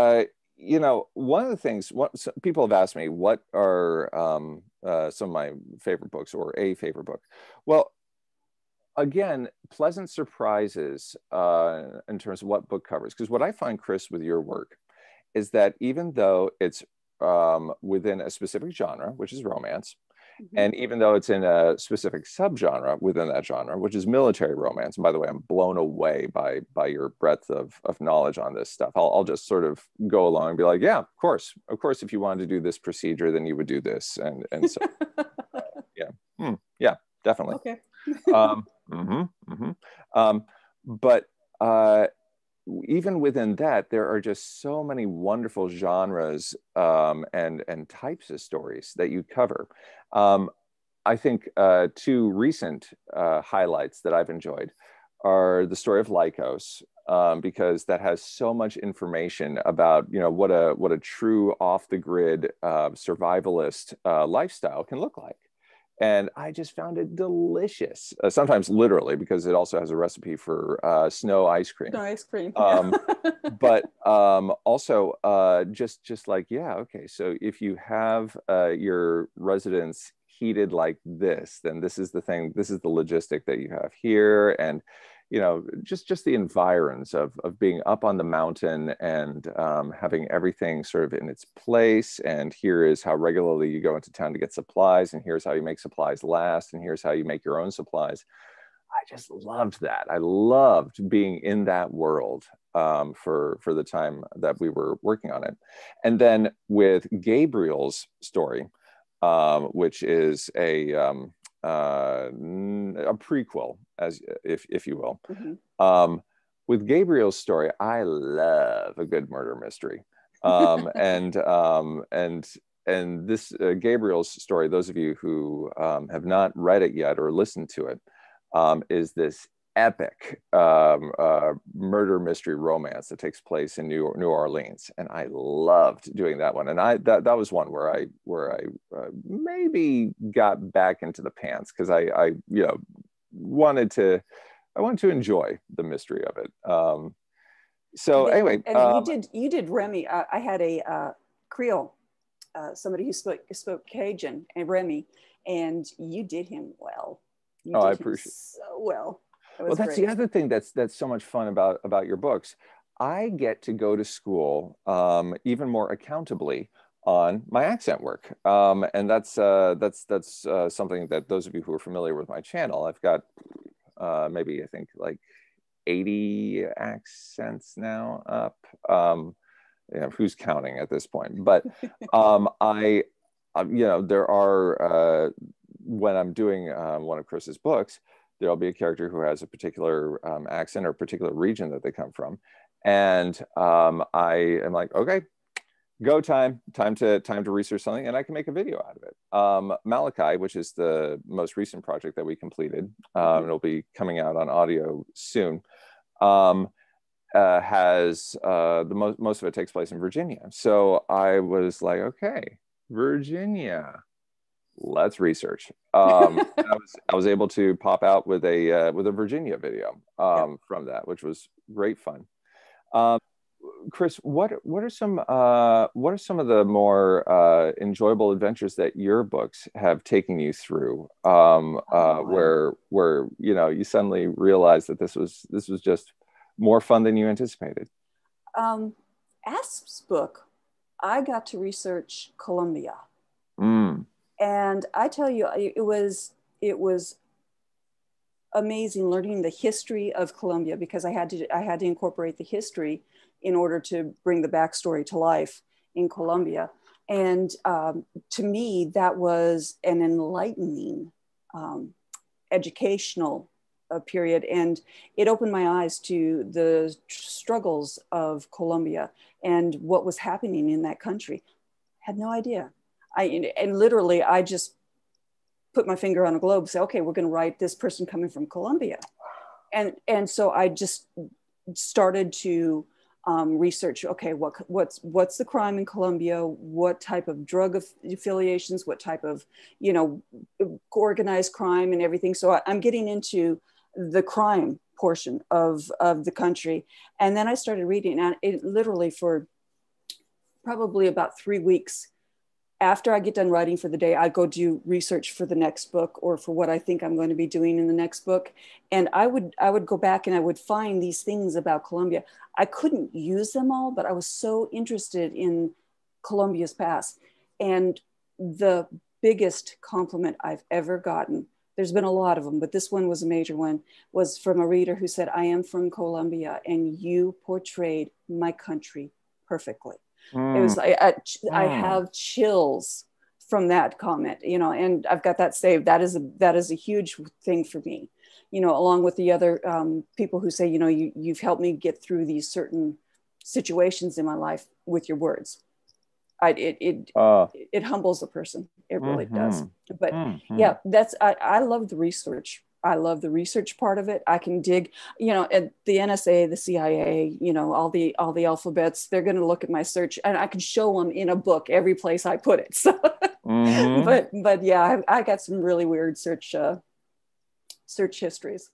uh, you know, one of the things what people have asked me, what are um, uh, some of my favorite books or a favorite book? Well, again, pleasant surprises uh, in terms of what book covers. Because what I find, Kris, with your work, is that even though it's um, within a specific genre, which is romance, Mm-hmm. And even though it's in a specific subgenre within that genre, which is military romance, and by the way, I'm blown away by by your breadth of, of knowledge on this stuff. I'll, I'll just sort of go along and be like, yeah, of course, of course, if you wanted to do this procedure, then you would do this, and and so yeah, hmm, yeah, definitely. Okay. um, mm-hmm, mm-hmm. Um, but uh, even within that, there are just so many wonderful genres um, and and types of stories that you cover. Um, I think uh, two recent uh, highlights that I've enjoyed are the story of Lycos, um, because that has so much information about you know what a what a true off the grid uh, survivalist uh, lifestyle can look like and I just found it delicious. Uh, sometimes literally, because it also has a recipe for uh, snow ice cream. Snow ice cream. Um, but um, also, uh, just just like yeah, okay. So if you have uh, your residence heated like this, then this is the thing. This is the logistic that you have here, and you know, just just the environs of of being up on the mountain and um, having everything sort of in its place. And here is how regularly you go into town to get supplies, and here's how you make supplies last, and here's how you make your own supplies. I just loved that. I loved being in that world um, for for the time that we were working on it. And then with Gabriel's story, um, which is a um, uh, a prequel, as if if you will. Mm-hmm. Um, with Gabriel's story, I love a good murder mystery, um, and um, and and this uh, Gabriel's story. Those of you who um, have not read it yet or listened to it, um, is this epic um, uh, murder mystery romance that takes place in New, New Orleans, and I loved doing that one. And I that that was one where I where I uh, maybe got back into the pants because I I you know wanted to I wanted to enjoy the mystery of it. Um, so and, anyway, and um, you did you did Remy. Uh, I had a uh, Creole, uh, somebody who spoke spoke Cajun and Remy, and you did him well. You oh, I appreciate so well well that's great. the other thing that's that's so much fun about about your books. I get to go to school um, even more accountably on my accent work. Um, and that's uh, that's that's uh, something that those of you who are familiar with my channel i've got uh, maybe i think like 80 accents now up. Um, you know, who's counting at this point? But um, i um, you know there are uh, when i'm doing um, one of Kris's books there'll be a character who has a particular um, accent or a particular region that they come from. And um, I am like, okay, go time, time to time to research something, and I can make a video out of it. Um, Malachi, which is the most recent project that we completed, um, mm-hmm. it'll be coming out on audio soon. Um, uh, has uh, the most most of it takes place in Virginia. So I was like, okay, Virginia let's research. Um, I, was, I was able to pop out with a uh, with a Virginia video um, yeah. from that, which was great fun. Um, Kris, what what are some uh, what are some of the more uh, enjoyable adventures that your books have taken you through? Um, uh, oh, where where you know you suddenly realized that this was this was just more fun than you anticipated. Um, Asp's book, I got to research Colombia. Mm and I tell you, it was it was amazing learning the history of Colombia because I had to I had to incorporate the history in order to bring the backstory to life in Colombia. And um, to me, that was an enlightening, um, educational uh, period, and it opened my eyes to the struggles of Colombia and what was happening in that country. Had no idea. I and literally I just put my finger on a globe, say, okay, we're going to write this person coming from Colombia, and and so I just started to um, research. Okay, what what's what's the crime in Colombia? What type of drug affiliations? What type of you know organized crime and everything? So I, I'm getting into the crime portion of of the country, and then I started reading, and it literally for probably about three weeks after I get done writing for the day, I go do research for the next book or for what I think I'm going to be doing in the next book. And I would I would go back and I would find these things about Colombia. I couldn't use them all, but I was so interested in Colombia's past. And the biggest compliment I've ever gotten, there's been a lot of them, but this one was a major one, was from a reader who said, I am from Colombia and you portrayed my country perfectly. Mm. It was mm. I, I, I mm. have chills from that comment, you know, and I've got that saved. That is a that is a huge thing for me, you know, along with the other um, people who say, you know, you you've helped me get through these certain situations in my life with your words. I, it it, uh, it humbles a person. It really mm-hmm. does. But mm-hmm. yeah, that's I, I love the research I love the research part of it. I can dig, you know, at the NSA, the CIA, you know, all the all the alphabets. They're going to look at my search, and I can show them in a book every place I put it. So, mm-hmm. but but yeah, I, I, got some really weird search uh, search histories.